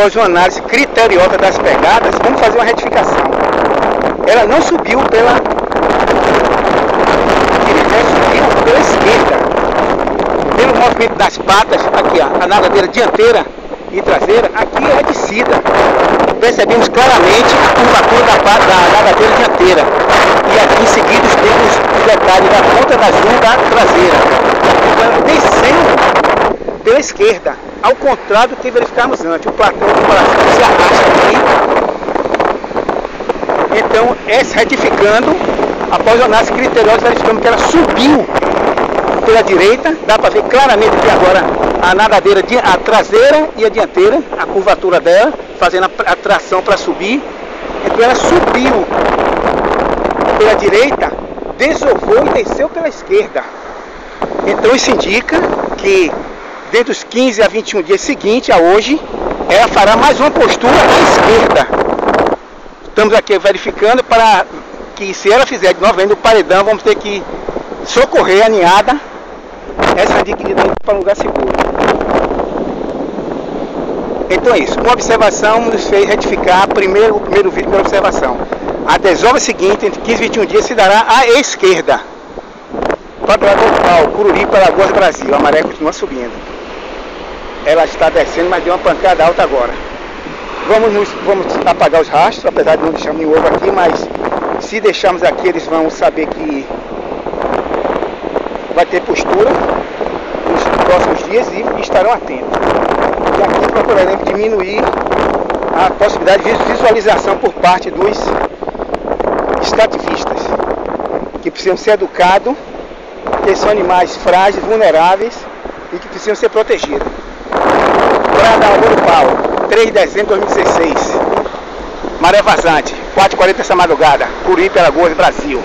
após uma análise criteriosa das pegadas, vamos fazer uma retificação. Ela não subiu pela direita, ela subiu pela esquerda. Pelo movimento das patas, aqui ó, a nadadeira dianteira e traseira, aqui é descida. Percebemos claramente a curvatura da, da nadadeira dianteira. E aqui em seguida temos os detalhes da ponta da traseira. Então, descendo pela esquerda, ao contrário do que verificamos antes. O platô do coração se arrasta aqui. Então, essa retificando, após a análise criteriosa, verificamos que ela subiu pela direita, dá para ver claramente aqui agora a nadadeira, a traseira e a dianteira, a curvatura dela, fazendo a tração para subir. Então ela subiu pela direita, desovou e desceu pela esquerda. Então isso indica que dentro dos 15 a 21 dias seguintes a hoje, ela fará mais uma postura à esquerda. Estamos aqui verificando para que se ela fizer de novembro o paredão, vamos ter que socorrer a ninhada essa dignidade para um lugar seguro. Então é isso. Uma observação nos fez retificar primeiro, o primeiro vídeo pela observação. A desova seguinte, entre 15 e 21 dias, se dará à esquerda. Patroador local, Cururi, Alagoas, Brasil. A maré continua subindo. Ela está descendo, mas deu uma pancada alta agora. Vamos, nos, vamos apagar os rastros, apesar de não deixar nenhum ovo aqui, mas se deixarmos aqui, eles vão saber que vai ter postura nos próximos dias e estarão atentos. E aqui procuraremos diminuir a possibilidade de visualização por parte dos extrativistas, que precisam ser educados, que são animais frágeis, vulneráveis e que precisam ser protegidos. Praia da Ouro Pau, 3 de dezembro de 2016. Maré vazante, 4h40 essa madrugada, Curipe, Alagoas, Brasil.